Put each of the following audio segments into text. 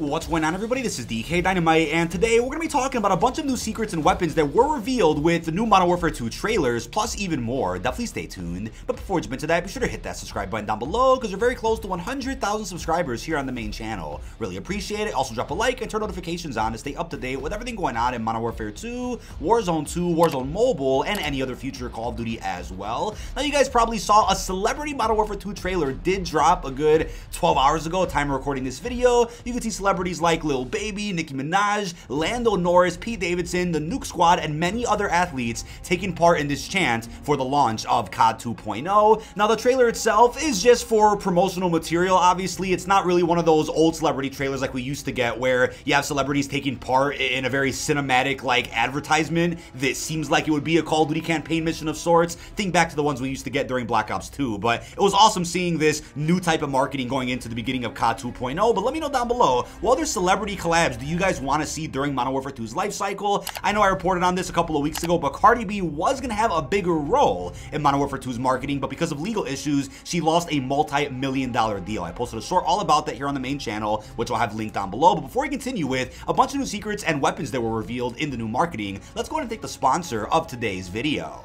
What's going on everybody, this is DK Dynamite, and today we're going to be talking about a bunch of new secrets and weapons that were revealed with the new Modern Warfare 2 trailers, plus even more. Definitely stay tuned. But before we jump into that, be sure to hit that subscribe button down below, because we're very close to 100,000 subscribers here on the main channel. Really appreciate it. Also drop a like and turn notifications on to stay up to date with everything going on in Modern Warfare 2, Warzone 2, Warzone Mobile, and any other future Call of Duty as well. Now you guys probably saw a celebrity Modern Warfare 2 trailer did drop a good 12 hours ago, time of recording this video. You can see celebrity celebrities like Lil Baby, Nicki Minaj, Lando Norris, Pete Davidson, the Nuke Squad, and many other athletes taking part in this chant for the launch of COD 2.0. Now, the trailer itself is just for promotional material. Obviously, it's not really one of those old celebrity trailers like we used to get where you have celebrities taking part in a very cinematic like advertisement that seems like it would be a Call of Duty campaign mission of sorts. Think back to the ones we used to get during Black Ops 2, but it was awesome seeing this new type of marketing going into the beginning of COD 2.0. But let me know down below what other celebrity collabs do you guys want to see during Modern Warfare 2's life cycle? I know I reported on this a couple of weeks ago, but Cardi B was going to have a bigger role in Modern Warfare 2's marketing, but because of legal issues, she lost a multi-million dollar deal. I posted a short all about that here on the main channel, which I'll have linked down below. But before we continue with a bunch of new secrets and weapons that were revealed in the new marketing, let's go ahead and thank the sponsor of today's video.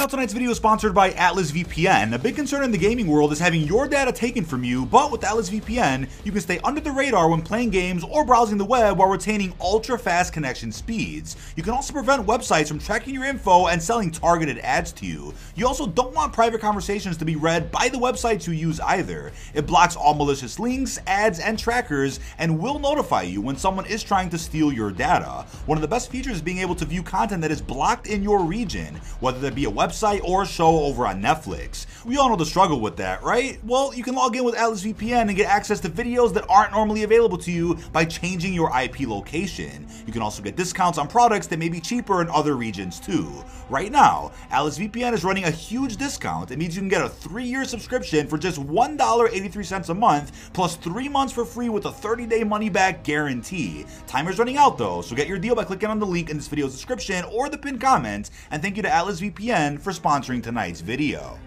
Now tonight's video is sponsored by Atlas VPN. A big concern in the gaming world is having your data taken from you, but with Atlas VPN, you can stay under the radar when playing games or browsing the web while retaining ultra-fast connection speeds. You can also prevent websites from tracking your info and selling targeted ads to you. You also don't want private conversations to be read by the websites you use either. It blocks all malicious links, ads, and trackers, and will notify you when someone is trying to steal your data. One of the best features is being able to view content that is blocked in your region, whether that be a website website or show over on Netflix. We all know the struggle with that, right? Well, you can log in with Atlas VPN and get access to videos that aren't normally available to you by changing your IP location. You can also get discounts on products that may be cheaper in other regions too. Right now, Atlas VPN is running a huge discount. It means you can get a three-year subscription for just $1.83 a month, plus three months for free with a 30-day money-back guarantee. Timer's running out though, so get your deal by clicking on the link in this video's description or the pinned comment, and thank you to Atlas VPN for sponsoring tonight's video.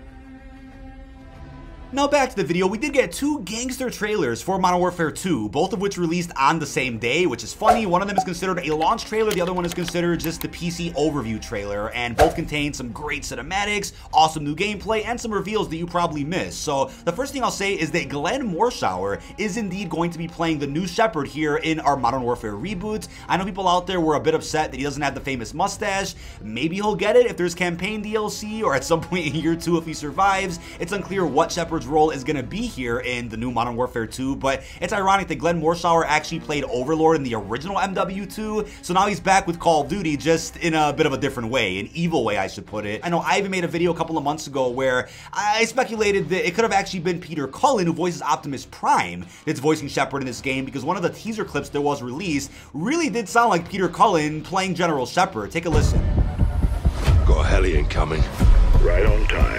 Now back to the video, we did get two gangster trailers for Modern Warfare 2, both of which released on the same day, which is funny. One of them is considered a launch trailer, the other one is considered just the PC overview trailer, and both contain some great cinematics, awesome new gameplay, and some reveals that you probably missed. So the first thing I'll say is that Glenn Morshower is indeed going to be playing the new Shepherd here in our Modern Warfare reboot. I know people out there were a bit upset that he doesn't have the famous mustache. Maybe he'll get it if there's campaign DLC or at some point in year two if he survives. It's unclear what Shepherd's role is going to be here in the new Modern Warfare 2, but it's ironic that Glenn Morshower actually played Overlord in the original MW2, so now he's back with Call of Duty just in a bit of a different way, an evil way I should put it. I know I even made a video a couple of months ago where I speculated that it could have actually been Peter Cullen who voices Optimus Prime that's voicing Shepherd in this game because one of the teaser clips that was released really did sound like Peter Cullen playing General Shepherd. Take a listen. Got a heli incoming. Right on time.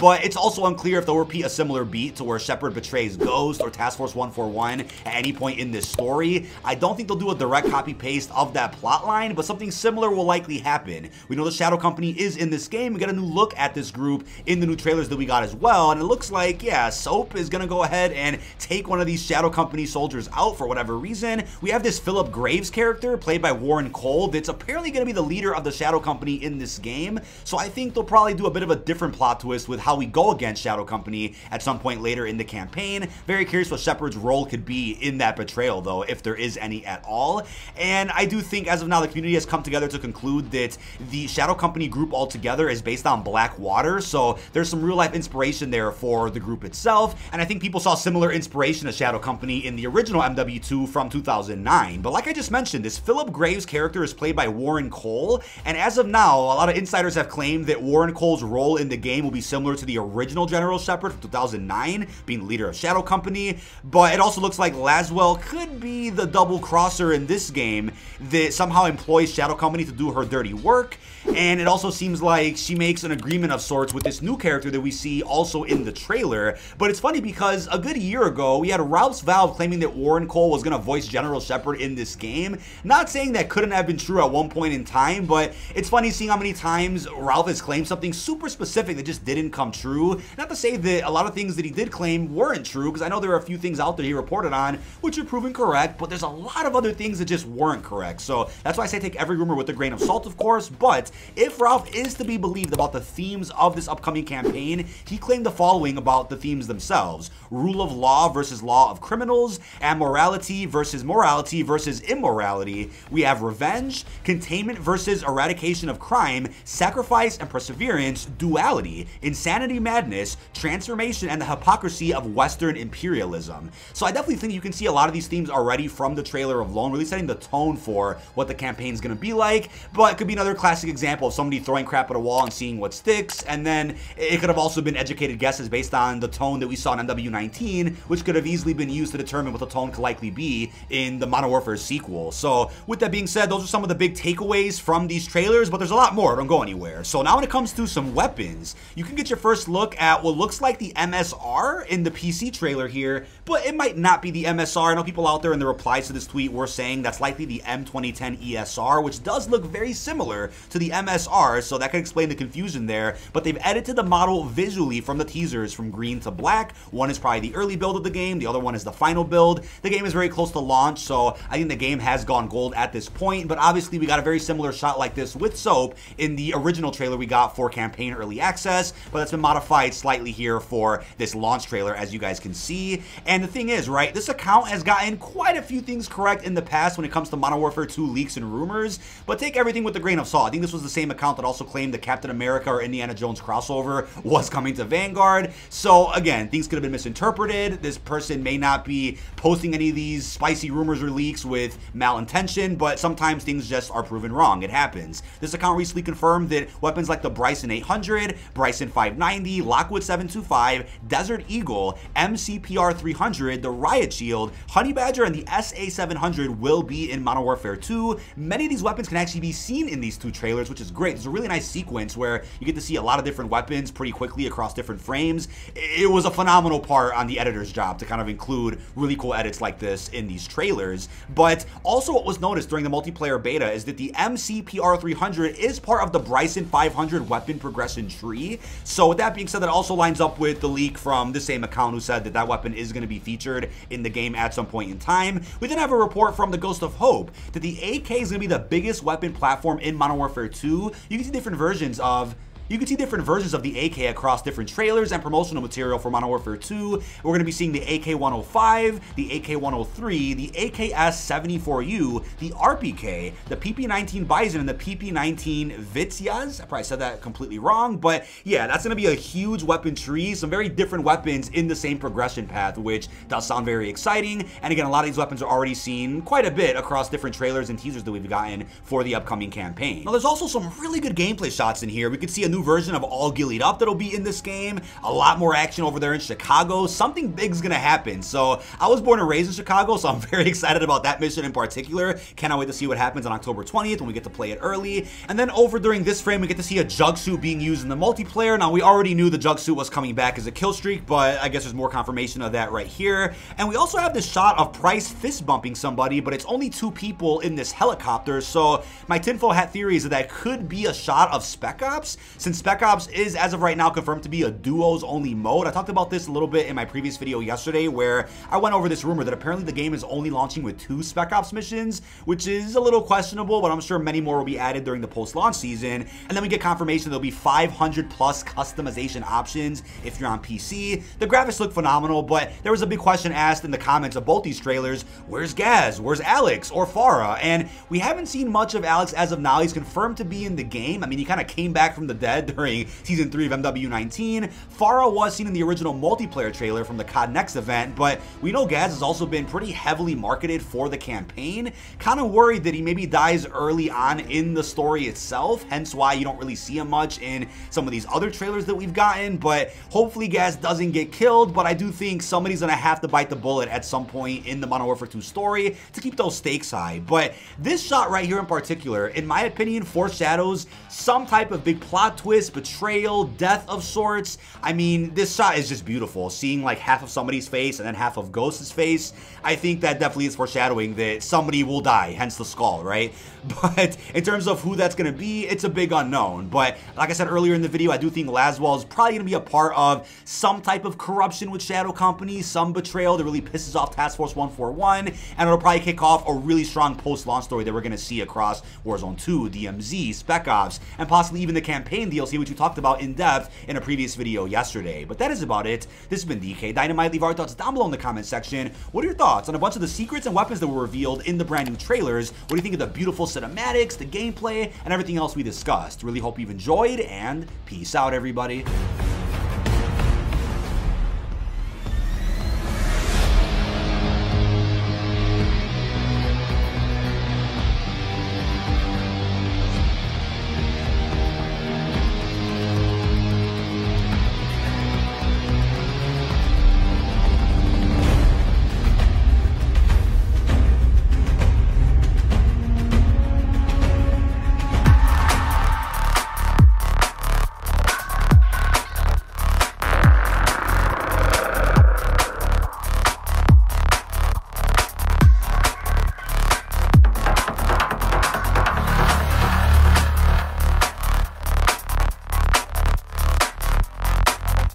But it's also unclear if they'll repeat a similar beat to where Shepherd betrays Ghost or Task Force 141 at any point in this story. I don't think they'll do a direct copy-paste of that plot line, but something similar will likely happen. We know the Shadow Company is in this game. We got a new look at this group in the new trailers that we got as well, and it looks like, yeah, Soap is gonna go ahead and take one of these Shadow Company soldiers out for whatever reason. We have this Philip Graves character, played by Warren Kole, that's apparently gonna be the leader of the Shadow Company in this game, so I think they'll probably do a bit of a different plot plot twist with how we go against Shadow Company at some point later in the campaign. Very curious what Shepherd's role could be in that betrayal, though, if there is any at all. And I do think, as of now, the community has come together to conclude that the Shadow Company group altogether is based on Blackwater, so there's some real-life inspiration there for the group itself, and I think people saw similar inspiration to Shadow Company in the original MW2 from 2009. But like I just mentioned, this Philip Graves character is played by Warren Kole, and as of now, a lot of insiders have claimed that Warren Kole's role in the game game will be similar to the original General Shepherd from 2009, being the leader of Shadow Company, but it also looks like Laswell could be the double crosser in this game that somehow employs Shadow Company to do her dirty work. and it also seems like she makes an agreement of sorts with this new character that we see also in the trailer. But it's funny because a good year ago, we had RalphsValve claiming that Warren Kole was going to voice General Shepherd in this game. Not saying that couldn't have been true at one point in time, but it's funny seeing how many times Ralph has claimed something super specific that just didn't come true. Not to say that a lot of things that he did claim weren't true, because I know there are a few things out there he reported on which are proven correct, but there's a lot of other things that just weren't correct. So that's why I say take every rumor with a grain of salt, of course. But if Ralph is to be believed about the themes of this upcoming campaign, he claimed the following about the themes themselves rule of law versus law of criminals, and morality versus morality versus immorality. We have revenge, containment versus eradication of crime, sacrifice and perseverance, duality, insanity, madness, transformation, and the hypocrisy of Western imperialism. So I definitely think you can see a lot of these themes already from the trailer of Lone, really setting the tone for what the campaign is going to be like. But it could be another classic example of somebody throwing crap at a wall and seeing what sticks. And then it could have also been educated guesses based on the tone that we saw in MW19, which could have easily been used to determine what the tone could likely be in the Modern Warfare sequel. So with that being said, those are some of the big takeaways from these trailers, but there's a lot more. Don't go anywhere. So now when it comes to some weapons, you can get your first look at what looks like the MSR in the PC trailer here, but it might not be the MSR. I know people out there in the replies to this tweet were saying that's likely the M2010 ESR, which does look very similar to the MSR, so that could explain the confusion there. But they've edited the model visually from the teasers from green to black. One is probably the early build of the game, the other one is the final build. The game is very close to launch, so I think the game has gone gold at this point, but obviously we got a very similar shot like this with Soap in the original trailer we got for campaign early access, but that's been modified slightly here for this launch trailer, as you guys can see. And the thing is, right, this account has gotten quite a few things correct in the past when it comes to Modern Warfare 2 leaks and rumors, but take everything with a grain of salt. I think this was the same account that also claimed the Captain America or Indiana Jones crossover was coming to Vanguard. So again, things could have been misinterpreted. This person may not be posting any of these spicy rumors or leaks with malintention, but sometimes things just are proven wrong. It happens. This account recently confirmed that weapons like the Bryson 800, Bryson 590, Lockwood 725, Desert Eagle, MCPR 300, the Riot Shield, Honey Badger, and the SA700 will be in Modern Warfare 2. Many of these weapons can actually be seen in these two trailers, which is great. There's a really nice sequence where you get to see a lot of different weapons pretty quickly across different frames. It was a phenomenal part on the editor's job to kind of include really cool edits like this in these trailers. But also what was noticed during the multiplayer beta is that the MCPR 300 is part of the Bryson 500 weapon progression tree. So with that being said, that also lines up with the leak from the same account who said that that weapon is going to be featured in the game at some point in time. We then have a report from the Ghost of Hope that the AK is going to be the biggest weapon platform in Modern Warfare 2. You can see different versions of you can see different versions of the AK across different trailers and promotional material for Modern Warfare 2. We're going to be seeing the AK-105, the AK-103, the AKS-74U, the RPK, the PP-19 Bison, and the PP-19 Vityaz. I probably said that completely wrong, but yeah, that's going to be a huge weapon tree, some very different weapons in the same progression path, which does sound very exciting. And again, a lot of these weapons are already seen quite a bit across different trailers and teasers that we've gotten for the upcoming campaign. Now, there's also some really good gameplay shots in here. We could see a new new version of All Gillied Up that'll be in this game. A lot more action over there in Chicago. Something big's gonna happen. So I was born and raised in Chicago, so I'm very excited about that mission in particular. Cannot wait to see what happens on October 20th when we get to play it early. And then over during this frame, we get to see a jug suit being used in the multiplayer. Now, we already knew the jug suit was coming back as a kill streak, but I guess there's more confirmation of that right here. And we also have this shot of Price fist bumping somebody, but it's only two people in this helicopter. So my tinfoil hat theory is that that could be a shot of Spec Ops, since Spec Ops is, as of right now, confirmed to be a duos only mode. I talked about this a little bit in my previous video yesterday where I went over this rumor that apparently the game is only launching with two Spec Ops missions, which is a little questionable, but I'm sure many more will be added during the post-launch season. And then we get confirmation there'll be 500 plus customization options if you're on PC. The graphics look phenomenal, but there was a big question asked in the comments of both these trailers, where's Gaz, where's Alex, or Farah? And we haven't seen much of Alex as of now. He's confirmed to be in the game. I mean, he kind of came back from the dead said during Season 3 of MW19. Farah was seen in the original multiplayer trailer from the COD Next event, but we know Gaz has also been pretty heavily marketed for the campaign. Kind of worried that he maybe dies early on in the story itself, hence why you don't really see him much in some of these other trailers that we've gotten, but hopefully Gaz doesn't get killed, but I do think somebody's gonna have to bite the bullet at some point in the Modern Warfare 2 story to keep those stakes high. But this shot right here in particular, in my opinion, foreshadows some type of big plot twist, betrayal, death of sorts. I mean, this shot is just beautiful. Seeing like half of somebody's face and then half of Ghost's face, I think that definitely is foreshadowing that somebody will die, hence the skull, right? But in terms of who that's going to be, it's a big unknown. But like I said earlier in the video, I do think Laswell is probably going to be a part of some type of corruption with Shadow Company, some betrayal that really pisses off Task Force 141, and it'll probably kick off a really strong post-launch story that we're going to see across Warzone 2, DMZ, Spec Ops, and possibly even the campaign DLC, which we talked about in depth in a previous video yesterday. But that is about it. This has been DK Dynamite. Leave our thoughts down below in the comment section. What are your thoughts on a bunch of the secrets and weapons that were revealed in the brand new trailers? What do you think of the beautiful cinematics, the gameplay, and everything else we discussed? Really hope you've enjoyed, and peace out, everybody.